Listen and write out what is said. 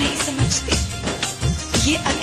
नहीं समझते। ये अग...